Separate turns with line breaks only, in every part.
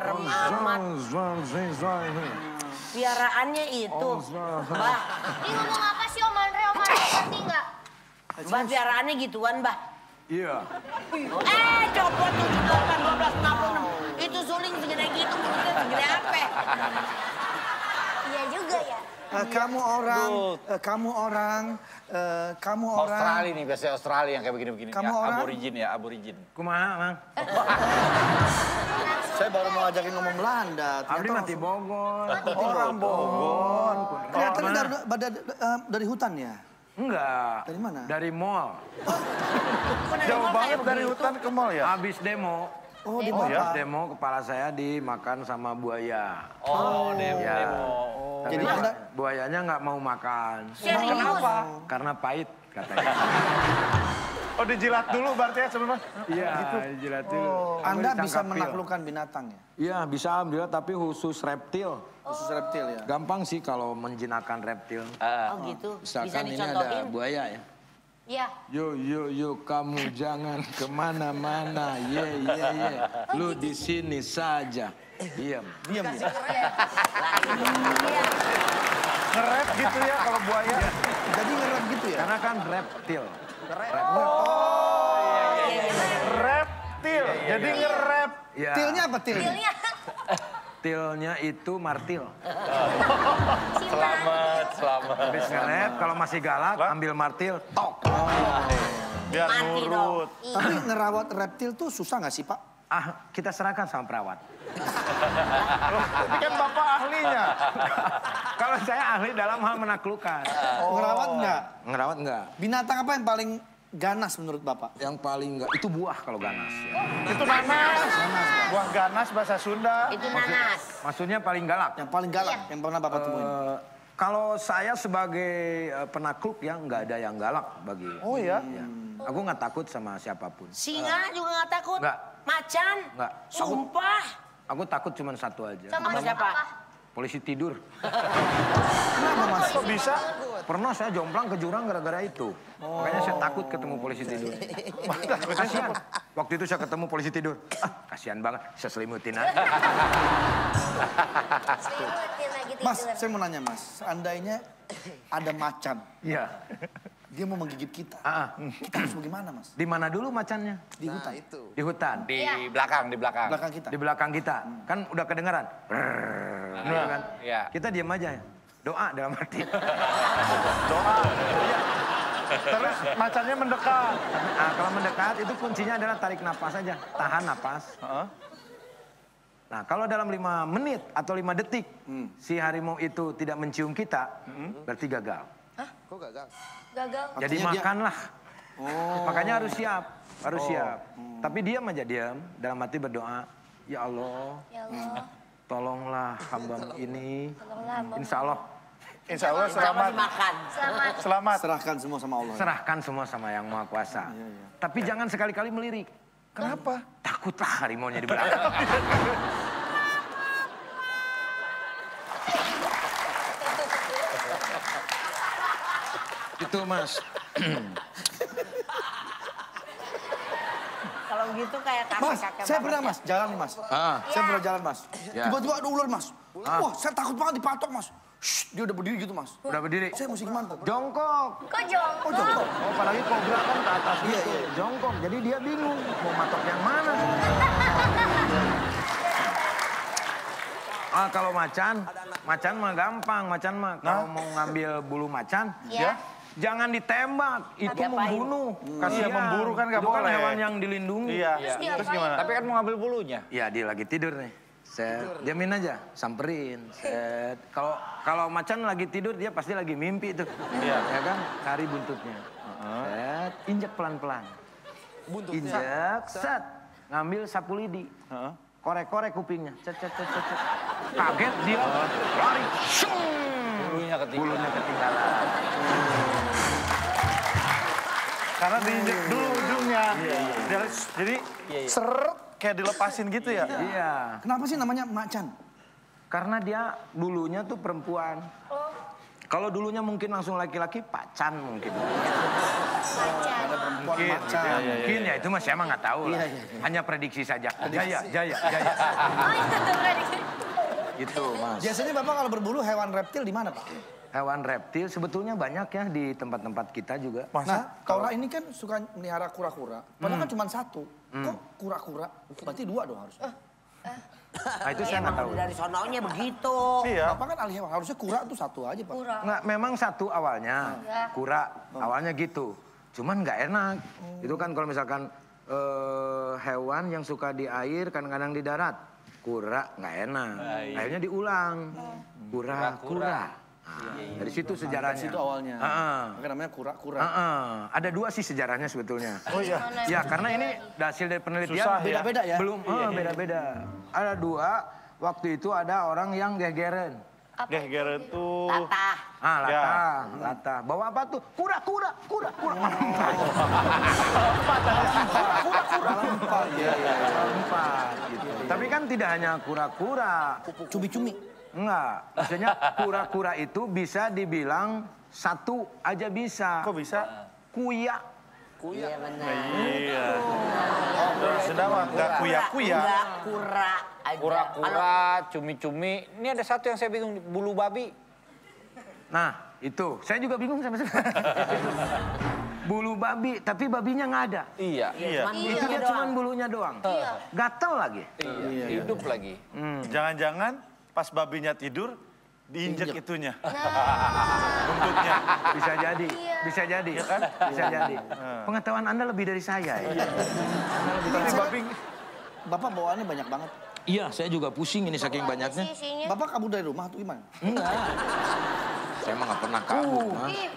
serem amat. Piaraannya itu. Mbah,
Ini ngomong apa sih Om Andre? Om Andre ngerti nggak?
mbah piaraannya gituan, Mbah.
Iya.
Eh, copot 78 12 66. Itu suling segede gitu, mulutnya segede apa?
Iya juga ya.
Eh, kamu orang, eh, kamu orang, eh, kamu orang.
Australia nih, biasanya Australia yang kayak begini-begini.
Kamu
ya,
orang?
Aborigin ya, aborigin.
Kumaha, Mang?
Saya baru mau ngajakin ngomong Belanda.
Abdi
ternyata
mati Bogor.
Orang Bogor. Kelihatan
Mana?
dari, dari, eh, dari hutan ya?
Enggak.
Dari mana?
Dari mall.
Jauh banget
Dari hutan ke mall ya?
Habis demo.
Oh, di
Habis
bawah.
demo kepala saya dimakan sama buaya.
Oh, demo.
Ya.
demo.
Tapi
Jadi Anda-
buayanya nggak mau makan.
Serius?
Kenapa?
Karena pahit katanya.
Oh dijilat dulu berarti ya sebelumnya?
Iya, jilat dulu. Aku
Anda bisa menaklukkan binatang ya?
Iya, bisa alhamdulillah tapi khusus reptil.
Khusus reptil ya?
Gampang sih kalau menjinakkan reptil.
Ah,
Oh gitu. Bisa
Misalkan ini ada buaya ya.
Iya.
Yo yo yo kamu jangan ke mana-mana ye ye ye lu di sini saja diam
Diam ya?
Iya.
Ngerep gitu ya kalau buaya.
Jadi ngerem gitu ya?
karena kan reptil
Reptil. Jadi ngerep.
ya
Tilnya apa tilnya?
Pilnya
tilnya itu martil
Selamat, selamat.
habis ngerep kalau masih galak ambil martil tok
Biar
Mati
nurut.
Tapi ngerawat reptil tuh susah nggak sih Pak?
Ah kita serahkan sama perawat
Tapi kan bapak ahlinya.
kalau saya ahli dalam hal menaklukkan
Ngerawat nggak?
ngerawat enggak
Binatang apa yang paling ganas menurut Bapak?
yang paling enggak itu buah kalau ganas ya.
Itu nanas. Buah ganas bahasa Sunda.
Itu nanas.
maksudnya paling galak
Yang paling galak
Iya.
yang pernah Bapak temuin?
Eh, kalau saya sebagai eh, penakluk ya nggak ada yang galak bagi.
Oh ya?
Ya. Aku nggak takut sama siapa pun.
Singa juga nggak takut.
Nggak.
Macan.
Nggak.
Sumpah.
Aku takut cuma satu aja.
sama
Sama siapa?
apa?
Polisi tidur.
Kenapa Mas?
Kok bisa?
Pernah saya jomplang ke jurang gara-gara itu. Makanya saya takut ketemu polisi tidur. Kasihan. Waktu itu saya ketemu polisi tidur. Ah, kasihan banget. Saya selimutin aja.
Selimutin lagi tidur.
Mas, saya mau nanya Mas. Seandainya ada macan,
Iya.
Dia mau menggigit kita.
Ah, ah.
Kita harus bagaimana Mas?
Di mana dulu macannya?
Di hutan.
Di hutan.
Di
Iya.
belakang, di belakang.
Belakang kita.
Di belakang kita. Kan udah kedengeran. Brrrr, gitu kan.
Iya.
Kita diam aja ya. Doa dalam hati.
Terus macannya mendekat.
Nah, kalau mendekat itu kuncinya adalah tarik napas aja. Tahan napas.
Heeh.
Nah, kalau dalam lima menit atau lima detik si harimau itu tidak mencium kita, berarti gagal.
Gagal.
Jadi
Artinya dia-
makanlah. Makanya harus siap, harus siap. Tapi diam aja diam, dalam hati berdoa, ya Allah,
Ya Allah.
tolonglah hamba ini.
Tolonglah.
Insya Allah
Insya Allah selamat.
dimakan.
Selamat.
Selamat.
Serahkan semua sama Allah.
serahkan semua sama yang maha kuasa. Tapi jangan sekali-kali melirik.
Kenapa?
Takutlah harimaunya di belakang. Itu mas.
Kalau gitu kayak
Mas,
kakek-kakek.
saya pernah mas, jalan nih mas.
Ah.
Saya pernah jalan mas.
Ya.
Tiba-tiba ada ular mas. Wah, saya takut banget dipatok mas. Shh, dia udah berdiri gitu mas.
Udah berdiri.
Saya mesti gimana tuh?
Jongkok.
Kok jongkok?
Oh jongkok.
Oh, apalagi kobra kan ke atas
Iya,
gitu.
iya.
Jongkok. Jadi dia bingung mau matok yang mana. Ah, kalau macan, macan mah gampang. Macan mah kalau mau ngambil bulu macan,
Ya.
Jangan ditembak. Itu
Diapain?
membunuh. Kasihan.
Iya, memburu kan nggak
Itu
boleh.
hewan yang dilindungi.
Iya.
Terus
Terus gimana?
Tapi kan mau ngambil bulunya.
Ya dia lagi tidur nih. Set, diamin aja, samperin. Set. Kalau kalau macan lagi tidur dia pasti lagi mimpi tuh.
Iya.
Ya kan? Cari buntutnya. Set, injek pelan-pelan. Injek, set. Ngambil sapu lidi.
Heeh.
Korek-korek kupingnya. Cet, cet, cet, cet, cet. Kaget dia, lari.
Bulunya ketinggalan.
Bulunya ketinggalan.
Karena diinjek dulu ujungnya.
Iya,
Dia- Jadi seret kayak dilepasin gitu ya.
Iya.
Kenapa sih namanya macan?
Karena dia dulunya tuh perempuan. Kalau dulunya mungkin langsung laki-laki, pacan mungkin.
Macan.
Perempuan
Mungkin,
macan.
mungkin ya itu mah saya mah nggak tahu lah.
Iya, iya, iya.
Hanya prediksi saja. Jaya, jaya, jaya.
Oh itu prediksi.
Itu mas.
Biasanya Bapak kalau berburu hewan reptil di mana Pak?
Hewan reptil sebetulnya banyak ya di tempat-tempat kita juga.
Nah, Tora ini kan suka melihara kura-kura. Padahal kan cuma satu. Kok kura-kura? Berarti dua dong harusnya.
Nah itu saya nggak tahu.
Dari sononya begitu.
Iya.
Bapak kan ahli hewan. Harusnya kura tuh satu aja Pak.
Kurang.
Nggak, memang satu awalnya
Iya.
kura awalnya gitu. Cuman nggak enak. Itu kan kalau misalkan eh, hewan yang suka di air kadang-kadang di darat. Kura nggak enak. Akhirnya diulang. Kura, kura. Nah, dari situ sejarahnya.
Dari situ awalnya.
Heeh.
Makanya namanya kura-kura.
Heeh. Ada dua sih sejarahnya sebetulnya.
Oh iya.
Ya karena ini hasil dari penelitian
Susah ya.
Beda-beda ya?
belum beda-beda. Ada dua. Waktu itu ada orang yang gegeren.
Deh, Gere tuh.
Tata.
Ah, lata,
Ya.
lata. Bawa apa tuh? Kura, kura, kura, kura.
Empat, iya, iya.
Empat, gitu. Tapi kan tidak hanya kura-kura.
Cumi-cumi.
Enggak. Maksudnya kura-kura itu bisa dibilang satu aja bisa.
Kok bisa?
Kuya.
Iya benar.
Iya. Oh, sedang nggak kuya-kuya.
Enggak kura aja.
Kura-kura, cumi-cumi. Ini ada satu yang saya bingung, bulu babi.
Nah, itu. Saya juga bingung sama sekarang. Bulu babi, tapi babinya nggak ada.
Iya.
Iya.
Itu dia cuma bulunya doang. Gatel lagi.
Iya. Hidup lagi.
Jangan-jangan pas babinya tidur, diinjek itunya. Buntutnya.
Bisa jadi, bisa jadi, bisa jadi. Pengetahuan Anda lebih dari saya ya.
Tapi babi
Bapak bawaannya banyak banget.
Iya, saya juga pusing ini saking banyaknya.
Isinya.
Bapak kabur dari rumah atau gimana?
Enggak. Saya mah nggak pernah kabur. Mas.
Ih,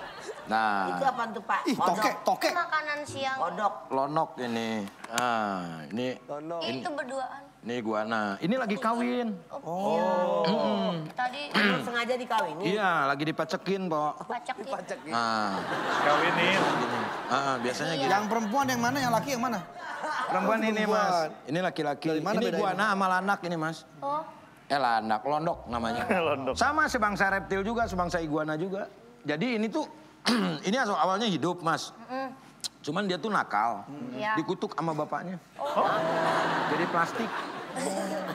Nah,
Itu apa tuh Pak?
Ih, toke, toke.
makanan siang.
Kodok.
lonok ini. Ah, ini
Itu berduaan.
ini guana. Ini lagi kawin.
Oh. Iya. Tadi
sengaja dikawinin.
Iya, lagi dipacekin, Pok.
pacak ya.
Nah,
kawinin.
Ah, biasanya gini.
Yang perempuan yang mana, yang laki yang mana?
Perempuan ini,
perempuan.
Mas. Ini laki-laki. Ini guana sama lanak ini, Mas.
Oh,
Eh, lanak, londok namanya.
Londok.
Sama sebangsa reptil juga, sebangsa iguana juga. Jadi ini tuh, ini asal awalnya hidup, Mas. Cuman dia tuh nakal.
Iya.
Dikutuk sama bapaknya. Jadi plastik.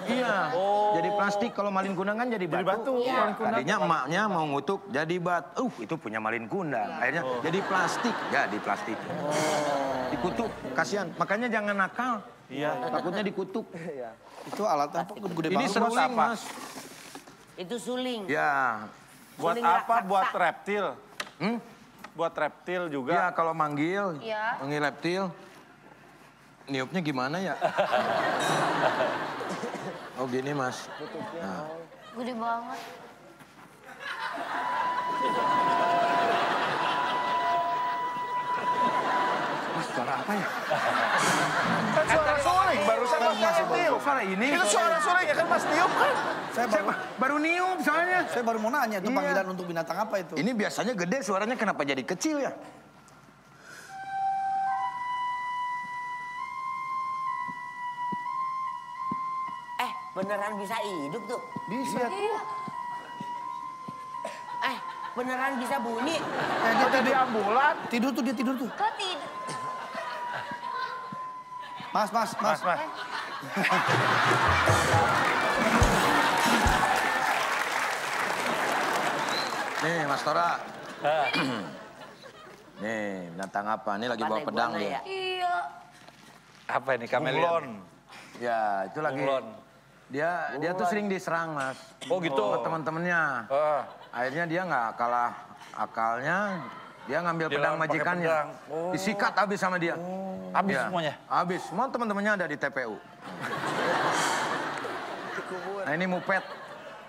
Iya, jadi plastik kalau malin kundang kan jadi batu.
Jadi batu,
Iya.
malin kundang.
Tadinya emaknya mau ngutuk jadi bat. Uh, itu punya malin kundang. Akhirnya jadi plastik, jadi plastik. Dikutuk, kasihan. Makanya jangan nakal.
Iya.
Takutnya dikutuk.
Itu alat apa? Gede
Ini seruling,
apa?
Mas.
Itu suling.
Ya.
Buat
Suling
apa?
raksasa.
Buat reptil.
Hmm?
Buat reptil
Ya,
juga.
kalau manggil,
Iya.
manggil reptil. Niupnya gimana ya? oh gini, Mas. Nah.
gede banget.
Mas, suara apa ya?
Kan suara suling, barusan mas reptil.
Suara ini.
Itu suara suling ya kan mas tiup kan?
Saya baru,
Baru niup soalnya.
saya baru mau nanya, itu
Iya.
panggilan untuk binatang apa itu?
Ini biasanya gede, suaranya kenapa jadi kecil ya?
Eh, beneran bisa hidup tuh.
Bisa.
Eh, beneran bisa bunyi.
Eh, dia tidur.
ambulan.
Tidur tuh, dia tidur tuh.
Kok tidur?
Mas, mas, mas.
Mas, mas.
Nih, Mas Tora. Nih, binatang apa? Ini lagi bawa pedang dia.
ya.
Iya.
Apa ini
Bunglon.
kameleon?
Ya, itu lagi.
Bunglon.
Dia dia tuh sering diserang, Mas.
Oh gitu.
Sama teman-temannya.
Ah,
Akhirnya dia nggak kalah akalnya. Dia ngambil
Dia
pedang majikannya.
pedang. Oh.
Disikat habis sama dia.
habis
Ya,
semuanya.
Habis. Semua teman-temannya ada di TPU. Nah ini mupet,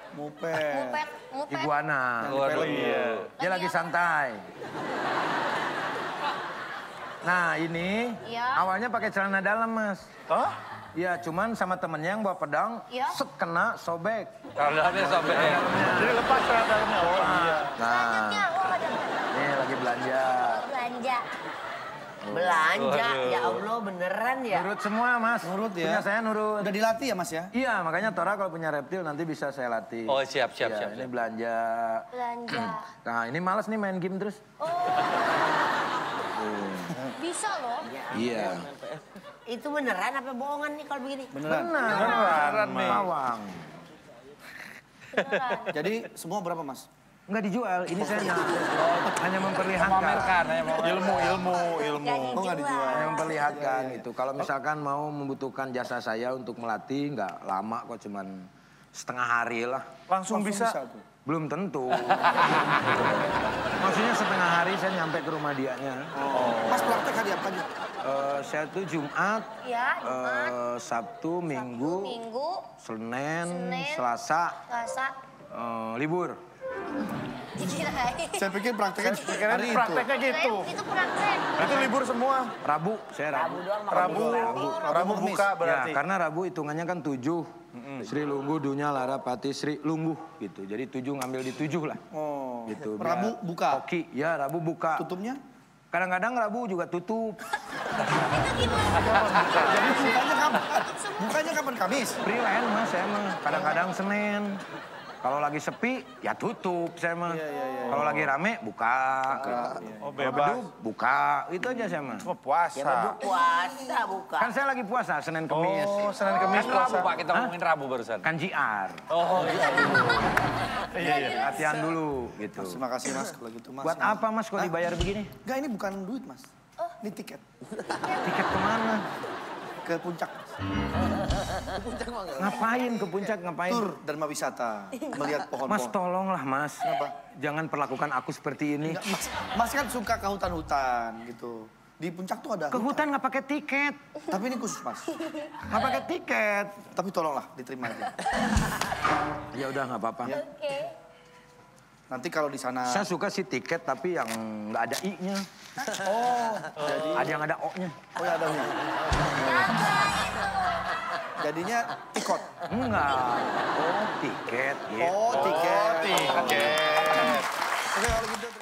Mupet.
Mupet, mupet.
iguana.
Waduh.
Iya.
Dia lagi santai. Nah ini
Iya.
awalnya pakai celana dalam mas.
Hah?
Iya cuman sama temennya yang bawa pedang,
Iya.
set kena sobek.
Kalau ada sampai
Jadi lepas celana dalamnya. Oh iya.
Nah
Selanjutnya, oh ada
ini lagi belanja.
belanja.
Belanja,
Waduh.
ya Allah beneran ya.
Nurut semua mas.
Nurut ya.
Punya saya nurut.
Udah dilatih ya, Mas ya?
Iya makanya Tora kalau punya reptil nanti bisa saya latih.
Oh siap siap
Iya,
siap.
Ini
siap.
belanja.
Belanja.
Nah ini males nih main game terus.
Oh. Bisa loh.
Iya.
Itu beneran apa bohongan nih kalau begini?
Beneran.
Beneran,
Mas.
Mawang.
Beneran.
Jadi semua berapa mas?
Nggak dijual, ini saya hanya, hanya memperlihatkan.
Memamerkan.
Ilmu, ilmu, ilmu.
Gak
Oh nggak dijual.
Hanya memperlihatkan gitu. Kalau misalkan mau membutuhkan jasa saya untuk melatih, nggak lama kok cuman setengah hari lah.
Langsung, bisa.
tuh.
Belum tentu. Maksudnya setengah hari saya nyampe ke rumah dianya.
Mas praktek hari apa aja?
Eh, saya tuh Jumat,
Ya, Jumat,
eh, Sabtu, Minggu,
Minggu,
Senin,
Senin.
Selasa,
Selasa.
eh, libur.
Dikirain.
Saya pikir prakteknya hari itu.
prakteknya gitu.
Itu praktek.
Itu libur semua.
Rabu, saya Rabu.
doang mau
Rabu,
Rabu.
Rabu buka berarti.
Ya, karena Rabu hitungannya kan tujuh. Sri Lunggu, Dunya, Lara, Pati, Sri Lunggu gitu. Jadi tujuh ngambil di tujuh lah.
Oh.
Gitu.
Rabu buka.
Hoki, ya Rabu buka.
Tutupnya?
Kadang-kadang Rabu juga tutup.
Jadi bukanya kapan? Bukanya kapan Kamis?
Freelance mas saya mah. Kadang-kadang Senin. Kalau lagi sepi, ya tutup saya mah. Kalau lagi rame, buka.
Oh
Kalau
bebas.
beduk, buka. Itu aja saya mah.
Cuma puasa.
Ya beduk puasa bukan.
Kan saya lagi puasa, Senin Kemis.
Oh, Senin Kemis
Kan Rabu
puasa.
Pak, kita ngomongin Rabu barusan.
Kan JR.
Oh iya.
Iya, iya.
Latihan dulu gitu.
Terima kasih mas kalau gitu mas.
Buat apa mas kok dibayar begini?
Enggak ini bukan duit mas. Ini tiket.
Tiket ke mana?
Ke puncak.
Ngapain ke puncak ngapain?
Tur Dharma Wisata. Melihat
Mas
pohon-pohon.
tolonglah mas.
Kenapa?
Jangan perlakukan aku seperti ini.
Enggak, mas, mas kan suka ke hutan-hutan gitu. Di puncak tuh ada
Ke hutan nggak pakai tiket.
Tapi ini khusus mas.
Nggak pakai tiket.
Tapi tolonglah diterima aja.
Ya udah nggak apa-apa.
Oke.
Nanti kalau di sana
Saya suka sih tiket tapi yang nggak ada i-nya.
Oh, jadi
Ada yang ada o-nya.
oh ya ada nih. Jadinya ikot.
Enggak. Oh tiket gitu.
Oh, tiket.
Tiket.
Oke kalau gitu